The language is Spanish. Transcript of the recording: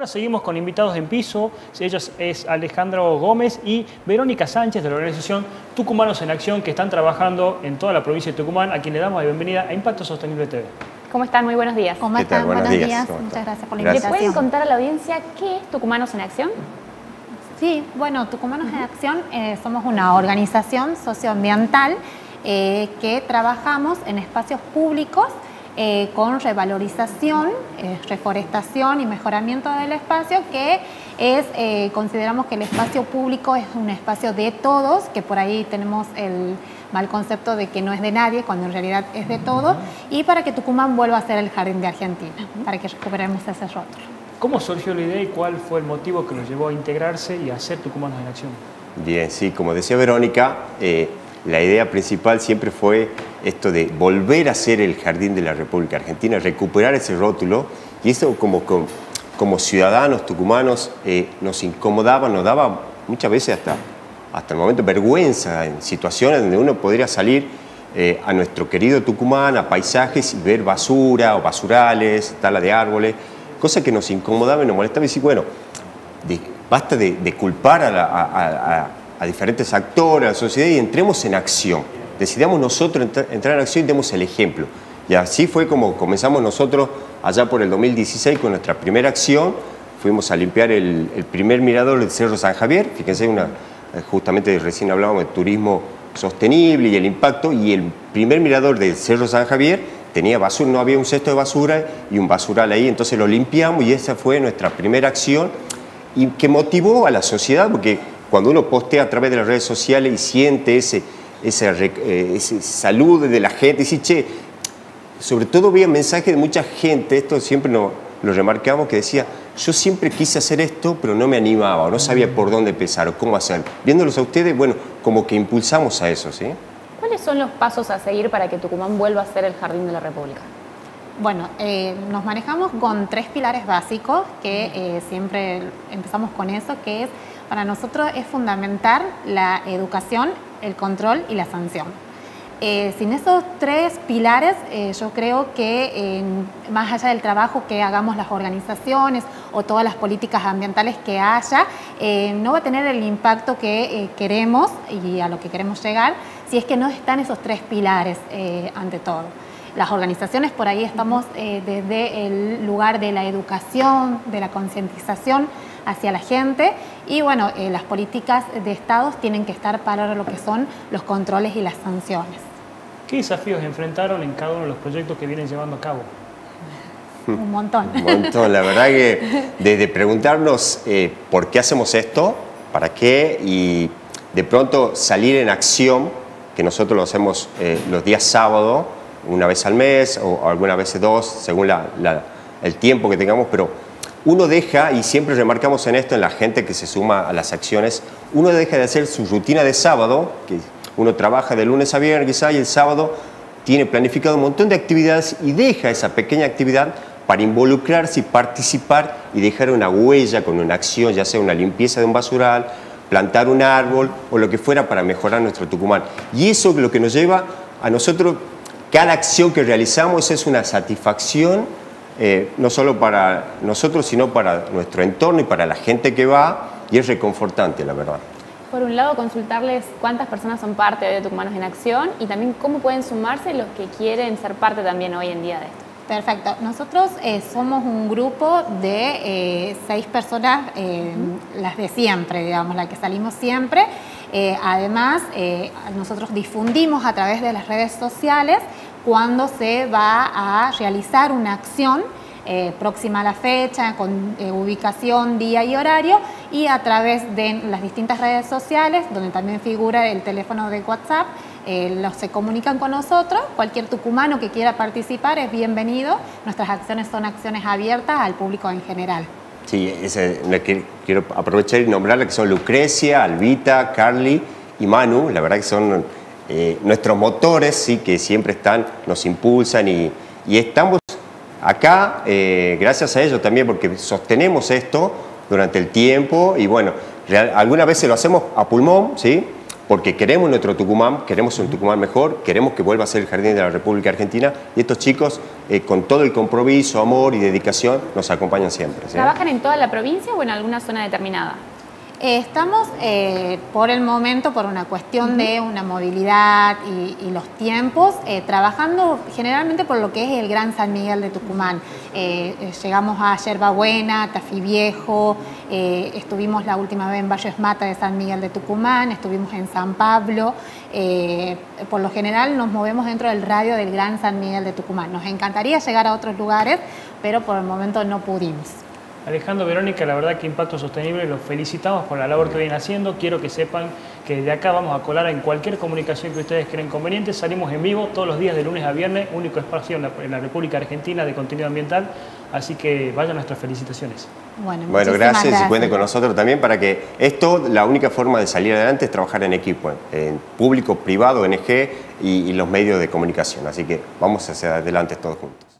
Ahora seguimos con invitados en piso. Ellos es Alejandro Gómez y Verónica Sánchez de la organización Tucumanos en Acción que están trabajando en toda la provincia de Tucumán, a quien le damos la bienvenida a Impacto Sostenible TV. ¿Cómo están? Muy buenos días. ¿Cómo están? Buenos, días. Muchas gracias por la invitación. ¿Le pueden contar a la audiencia qué es Tucumanos en Acción? Sí, bueno, Tucumanos en Acción eh, somos una organización socioambiental eh, que trabajamos en espacios públicos eh, con revalorización, eh, reforestación y mejoramiento del espacio, que es, eh, consideramos que el espacio público es un espacio de todos, que por ahí tenemos el mal concepto de que no es de nadie, cuando en realidad es de todos, y para que Tucumán vuelva a ser el jardín de Argentina, para que recuperemos ese rótulo. ¿Cómo surgió la idea y cuál fue el motivo que los llevó a integrarse y a hacer Tucumanos en Acción? Bien, sí, como decía Verónica, la idea principal siempre fue esto de volver a ser el jardín de la República Argentina, recuperar ese rótulo, y eso como, como, ciudadanos tucumanos eh, nos incomodaba, nos daba muchas veces hasta, hasta el momento vergüenza en situaciones donde uno podría salir eh, a nuestro querido Tucumán, a paisajes y ver basura o basurales, tala de árboles, cosa que nos incomodaba y nos molestaba y decir, bueno, basta de, culpar a, a diferentes actores, a la sociedad y entremos en acción. Decidamos nosotros entrar en acción y demos el ejemplo. Y así fue como comenzamos nosotros allá por el 2016 con nuestra primera acción. Fuimos a limpiar el, primer mirador del Cerro San Javier. Fíjense, una, eh, justamente recién hablábamos de turismo sostenible y el impacto. Y el primer mirador del Cerro San Javier tenía basura, no había un cesto de basura y un basural ahí. Entonces lo limpiamos y esa fue nuestra primera acción y que motivó a la sociedad porque cuando uno postea a través de las redes sociales y siente ese, ese, eh, salud de la gente, dice, che, sobre todo había mensajes de mucha gente, esto siempre lo, lo remarcamos, que decía, yo siempre quise hacer esto, pero no me animaba, no sabía por dónde empezar o cómo hacerlo. Viéndolos a ustedes, bueno, como que impulsamos a eso, ¿sí? ¿Cuáles son los pasos a seguir para que Tucumán vuelva a ser el jardín de la República? Bueno, eh, nos manejamos con tres pilares básicos, que eh, siempre empezamos con eso, que es para nosotros es fundamental la educación, el control y la sanción. Eh, sin esos tres pilares, eh, yo creo que más allá del trabajo que hagamos las organizaciones o todas las políticas ambientales que haya, eh, no va a tener el impacto que queremos y a lo que queremos llegar si es que no están esos tres pilares ante todo. Las organizaciones por ahí estamos desde el lugar de la educación, de la concientización, hacia la gente y bueno, eh, las políticas de Estados tienen que estar para lo que son los controles y las sanciones. ¿Qué desafíos enfrentaron en cada uno de los proyectos que vienen llevando a cabo? Un montón. Un montón, la verdad que desde preguntarnos eh, por qué hacemos esto, para qué y de pronto salir en acción, que nosotros lo hacemos eh, los días sábado, una vez al mes o algunas veces dos, según el tiempo que tengamos, pero uno deja, y siempre remarcamos en esto en la gente que se suma a las acciones, uno deja de hacer su rutina de sábado, que uno trabaja de lunes a viernes quizá, y el sábado tiene planificado un montón de actividades y deja esa pequeña actividad para involucrarse y participar y dejar una huella con una acción, ya sea una limpieza de un basural, plantar un árbol o lo que fuera para mejorar nuestro Tucumán. Y eso es lo que nos lleva a nosotros, cada acción que realizamos es una satisfacción eh, no solo para nosotros, sino para nuestro entorno y para la gente que va, y es reconfortante, la verdad. Por un lado, consultarles cuántas personas son parte de Tucumanos en Acción y también cómo pueden sumarse los que quieren ser parte también hoy en día de esto. Perfecto. Nosotros eh, somos un grupo de eh, seis personas, las de siempre, digamos, las que salimos siempre. además, nosotros difundimos a través de las redes sociales cuando se va a realizar una acción eh, próxima a la fecha, con eh, ubicación, día y horario, y a través de las distintas redes sociales, donde también figura el teléfono de WhatsApp, eh, los se comunican con nosotros. Cualquier tucumano que quiera participar es bienvenido. Nuestras acciones son acciones abiertas al público en general. Sí, quiero aprovechar y nombrarle que son Lucrecia, Albita, Carly y Manu. La verdad que son eh, nuestros motores, sí, que siempre están, nos impulsan y, estamos acá eh, gracias a ellos también porque sostenemos esto durante el tiempo y bueno, algunas veces lo hacemos a pulmón, ¿sí? porque queremos nuestro Tucumán, queremos un Tucumán mejor, queremos que vuelva a ser el jardín de la República Argentina y estos chicos eh, con todo el compromiso, amor y dedicación nos acompañan siempre. ¿Trabajan en toda la provincia o en alguna zona determinada? Estamos eh, por el momento, por una cuestión de una movilidad y, los tiempos, eh, trabajando generalmente por lo que es el Gran San Miguel de Tucumán. Eh, llegamos a Yerba Buena, Tafí Viejo, estuvimos la última vez en Valle Mata de San Miguel de Tucumán, estuvimos en San Pablo. por lo general nos movemos dentro del radio del Gran San Miguel de Tucumán. Nos encantaría llegar a otros lugares, pero por el momento no pudimos. Alejandro Verónica, la verdad que Impacto Sostenible los felicitamos por la labor que vienen haciendo. Quiero que sepan que de acá vamos a colar en cualquier comunicación que ustedes creen conveniente. Salimos en vivo todos los días de lunes a viernes, único espacio en la, República Argentina de contenido ambiental. Así que vayan nuestras felicitaciones. Bueno, bueno gracias, y cuenten con nosotros también para que esto, la única forma de salir adelante es trabajar en equipo, en público, privado, NG y, y los medios de comunicación. Así que vamos hacia adelante todos juntos.